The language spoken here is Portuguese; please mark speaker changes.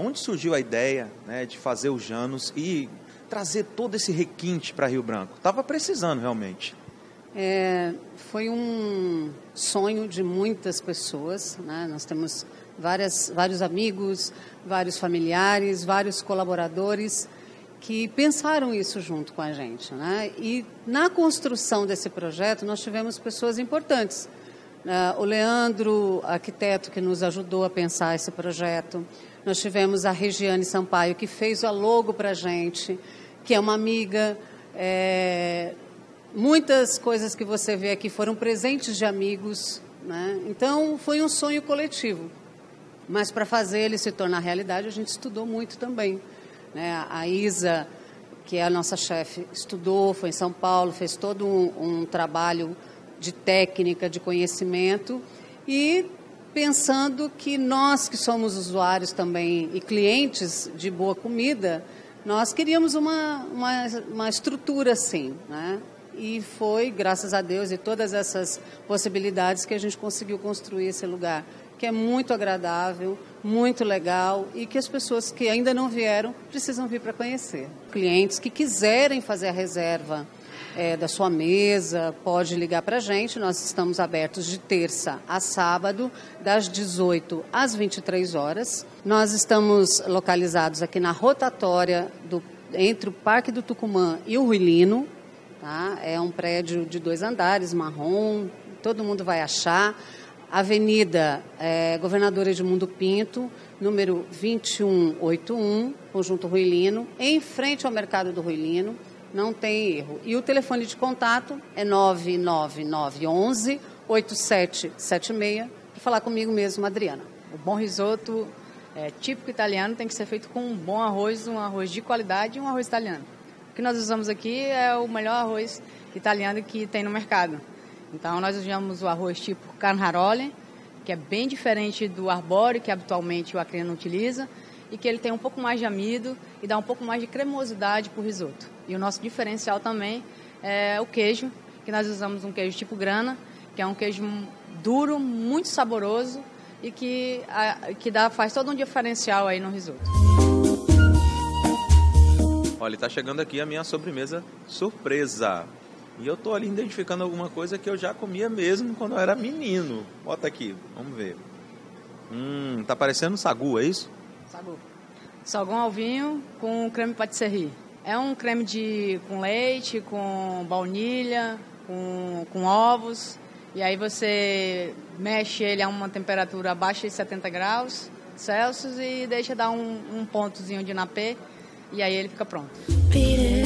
Speaker 1: onde surgiu a ideia né, de fazer o Janos e trazer todo esse requinte para Rio Branco? Estava precisando realmente.
Speaker 2: É, foi um sonho de muitas pessoas. Né? Nós temos várias, vários amigos, vários familiares, vários colaboradores que pensaram isso junto com a gente. Né? E na construção desse projeto, nós tivemos pessoas importantes. Uh, o Leandro, arquiteto, que nos ajudou a pensar esse projeto. Nós tivemos a Regiane Sampaio, que fez o logo para a gente, que é uma amiga. É... Muitas coisas que você vê aqui foram presentes de amigos. Né? Então, foi um sonho coletivo. Mas para fazer ele se tornar realidade, a gente estudou muito também. Né? A Isa, que é a nossa chefe, estudou, foi em São Paulo, fez todo um, um trabalho de técnica, de conhecimento e pensando que nós que somos usuários também e clientes de boa comida, nós queríamos uma, uma, uma estrutura assim, né? E foi, graças a Deus e todas essas possibilidades que a gente conseguiu construir esse lugar que é muito agradável, muito legal e que as pessoas que ainda não vieram precisam vir para conhecer. Clientes que quiserem fazer a reserva é, da sua mesa, pode ligar para a gente. Nós estamos abertos de terça a sábado, das 18 às 23 horas. Nós estamos localizados aqui na rotatória do, entre o Parque do Tucumã e o Ruilino. Tá? É um prédio de dois andares, marrom, todo mundo vai achar. Avenida é, Governador Edmundo Pinto, número 2181, Conjunto Ruilino, em frente ao Mercado do Ruilino, não tem erro. E o telefone de contato é 99911 8776, para falar comigo mesmo, Adriana.
Speaker 3: O bom risoto é, típico italiano tem que ser feito com um bom arroz, um arroz de qualidade e um arroz italiano. O que nós usamos aqui é o melhor arroz italiano que tem no mercado. Então, nós usamos o arroz tipo Carnaroli, que é bem diferente do arbóreo, que habitualmente o acriano utiliza, e que ele tem um pouco mais de amido e dá um pouco mais de cremosidade para o risoto. E o nosso diferencial também é o queijo, que nós usamos um queijo tipo grana, que é um queijo duro, muito saboroso e que, a, que dá, faz todo um diferencial aí no risoto.
Speaker 1: Olha, está chegando aqui a minha sobremesa surpresa. E eu tô ali identificando alguma coisa que eu já comia mesmo quando eu era menino. Bota aqui, vamos ver. Hum, tá parecendo sagu, é isso?
Speaker 3: Sagu. Salgão ao vinho com creme patisserie. É um creme de com leite, com baunilha, com, com ovos. E aí você mexe ele a uma temperatura abaixo de 70 graus Celsius e deixa dar um, um pontozinho de napê. E aí ele fica pronto. Peter.